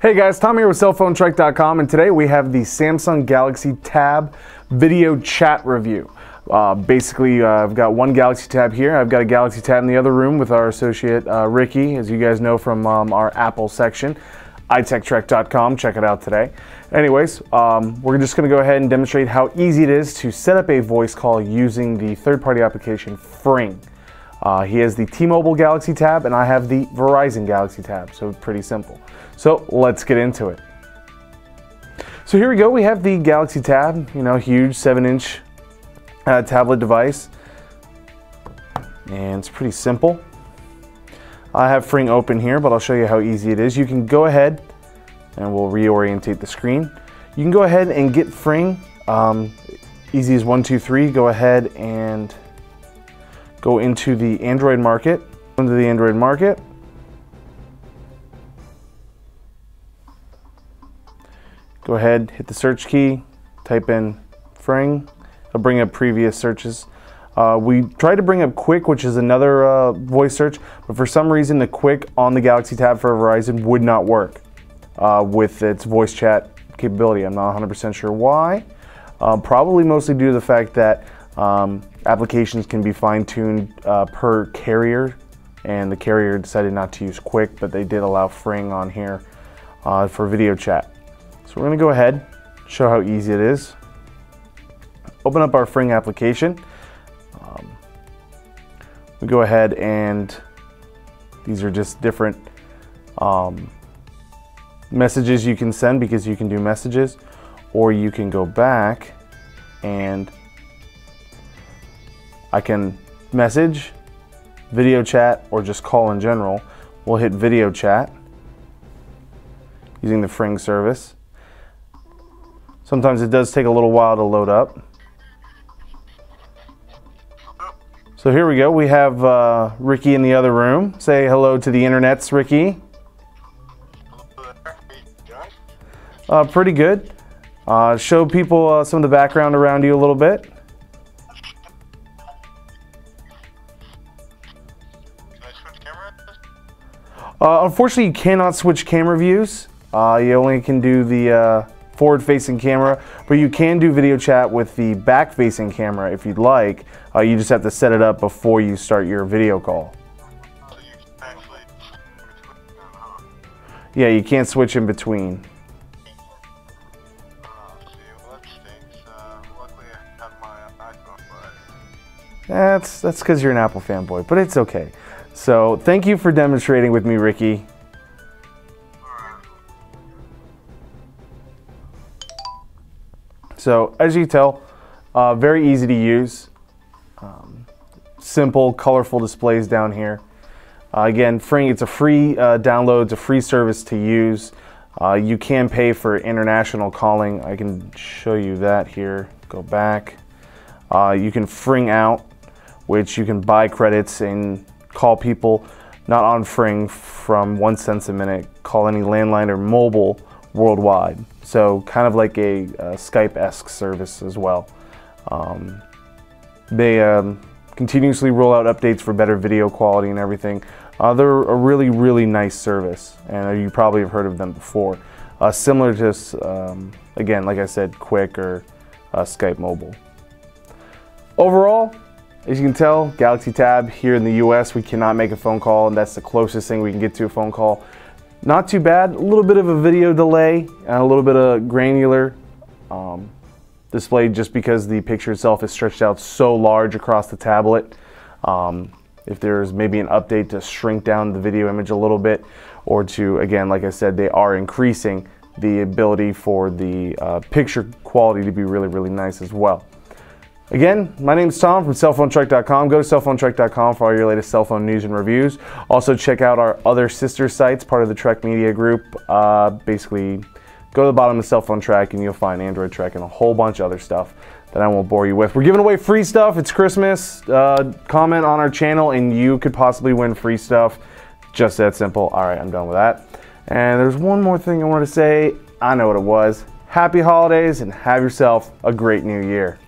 Hey guys, Tom here with cellphonetrek.com and today we have the Samsung Galaxy Tab video chat review. Uh, basically, uh, I've got one Galaxy Tab here. I've got a Galaxy Tab in the other room with our associate uh, Ricky, as you guys know from um, our Apple section, itechtrek.com. Check it out today. Anyways, um, we're just going to go ahead and demonstrate how easy it is to set up a voice call using the third-party application Fring. Uh, he has the T-Mobile Galaxy tab and I have the Verizon Galaxy tab, so pretty simple. So let's get into it. So here we go, we have the Galaxy tab, you know, huge 7-inch uh, tablet device. And it's pretty simple. I have Fring open here, but I'll show you how easy it is. You can go ahead and we'll reorientate the screen. You can go ahead and get Fring, um, easy as one, two, three. Go ahead and go into the Android market, into the Android market. Go ahead, hit the search key, type in Fring. It'll bring up previous searches. Uh, we tried to bring up Qik, which is another uh, voice search, but for some reason the Qik on the Galaxy tab for Verizon would not work uh, with its voice chat capability. I'm not 100% sure why. Uh, probably mostly due to the fact that um, applications can be fine-tuned uh, per carrier, and the carrier decided not to use Qik, but they did allow Fring on here uh, for video chat. So we're going to go ahead, show how easy it is. Open up our Fring application. Um, we go ahead and these are just different um, messages you can send because you can do messages, or you can go back and I can message, video chat, or just call in general. We'll hit video chat using the Fring service. Sometimes it does take a little while to load up. So here we go. We have uh, Ricky in the other room. Say hello to the internets, Ricky. Uh, pretty good. Uh, show people uh, some of the background around you a little bit. Uh, unfortunately, you cannot switch camera views. Uh, you only can do the uh, forward-facing camera, but you can do video chat with the back-facing camera if you'd like. Uh, you just have to set it up before you start your video call. Yeah, you can't switch in between. That's that's because you're an Apple fanboy, but it's okay. So thank you for demonstrating with me, Ricky. So as you can tell, uh, very easy to use. Um, simple, colorful displays down here. Uh, again, Fring, it's a free uh, download, it's a free service to use. Uh, you can pay for international calling. I can show you that here. Go back. Uh, you can Fring out which you can buy credits and call people not on Fring from one cents a minute, call any landline or mobile worldwide. So kind of like a, a Skype-esque service as well. Um, they um, continuously roll out updates for better video quality and everything. Uh, they're a really, really nice service, and you probably have heard of them before. Uh, similar to, um, again, like I said, Qik or uh, Skype Mobile. Overall, as you can tell, Galaxy Tab here in the US, we cannot make a phone call, and that's the closest thing we can get to a phone call. Not too bad, a little bit of a video delay and a little bit of granular um, display just because the picture itself is stretched out so large across the tablet. Um, if there's maybe an update to shrink down the video image a little bit or to, again, like I said, they are increasing the ability for the uh, picture quality to be really, really nice as well. Again, my name is Tom from cellphonetrek.com. Go to cellphonetrek.com for all your latest cell phone news and reviews. Also, check out our other sister sites, part of the Trek Media Group. Uh, basically, go to the bottom of Cell Phone and you'll find Android Trek and a whole bunch of other stuff that I won't bore you with. We're giving away free stuff. It's Christmas. Uh, comment on our channel and you could possibly win free stuff. Just that simple. All right, I'm done with that. And there's one more thing I wanted to say. I know what it was. Happy holidays and have yourself a great new year.